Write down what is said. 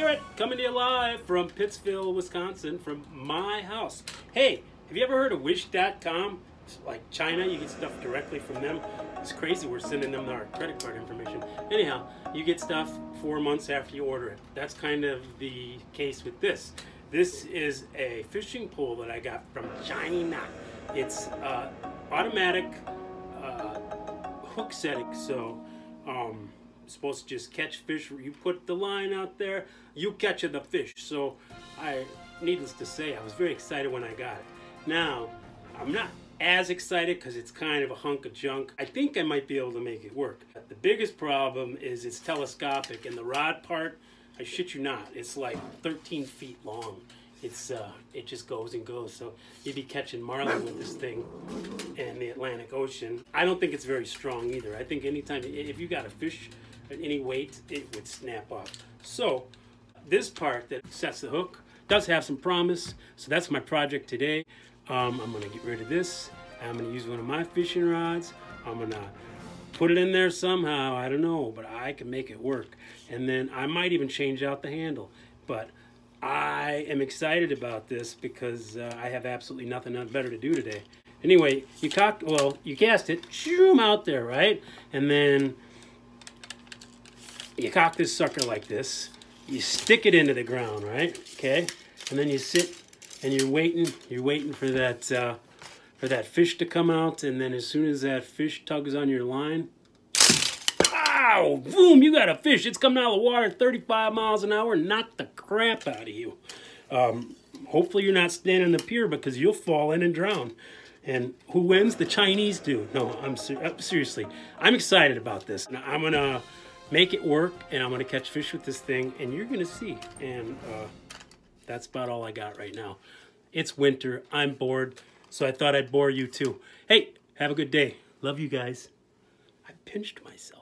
Coming to you live from Pittsville, Wisconsin, from my house. Hey, have you ever heard of Wish.com? Like China, you get stuff directly from them. It's crazy. We're sending them our credit card information. Anyhow, you get stuff four months after you order it. That's kind of the case with this. This is a fishing pole that I got from China. It's uh, automatic uh, hook setting, so um, supposed to just catch fish. You put the line out there, you catch the fish. So I, needless to say, I was very excited when I got it. Now, I'm not as excited because it's kind of a hunk of junk. I think I might be able to make it work. The biggest problem is it's telescopic and the rod part, I shit you not, it's like 13 feet long. It's uh, it just goes and goes. So you'd be catching marlin with this thing in the Atlantic Ocean. I don't think it's very strong either. I think anytime if you got a fish any weight, it would snap off. So this part that sets the hook does have some promise. So that's my project today. Um, I'm gonna get rid of this. I'm gonna use one of my fishing rods. I'm gonna put it in there somehow. I don't know, but I can make it work. And then I might even change out the handle. But I am excited about this because uh, I have absolutely nothing better to do today. Anyway, you cock, well, you cast it, shoom out there, right? And then you cock this sucker like this. You stick it into the ground, right? Okay, and then you sit and you're waiting. You're waiting for that uh, for that fish to come out, and then as soon as that fish tugs on your line, ow! Boom! You got a fish. It's coming out of the water 35 miles an hour. Knock the crap out of you. Um, hopefully you're not standing in the pier because you'll fall in and drown. And who wins? The Chinese do. No, I'm ser uh, seriously. I'm excited about this. I'm gonna make it work, and I'm gonna catch fish with this thing, and you're gonna see. And uh, that's about all I got right now. It's winter. I'm bored, so I thought I'd bore you too. Hey, have a good day. Love you guys. I pinched myself.